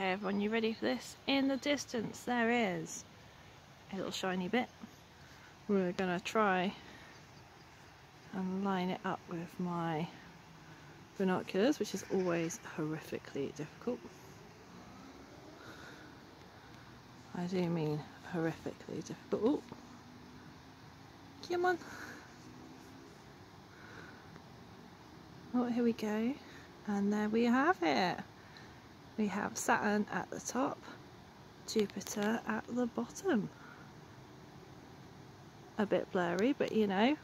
Okay everyone, you ready for this? In the distance there is a little shiny bit. We're going to try and line it up with my binoculars, which is always horrifically difficult. I do mean horrifically difficult. Ooh. Come on. Oh, here we go. And there we have it. We have Saturn at the top, Jupiter at the bottom. A bit blurry, but you know,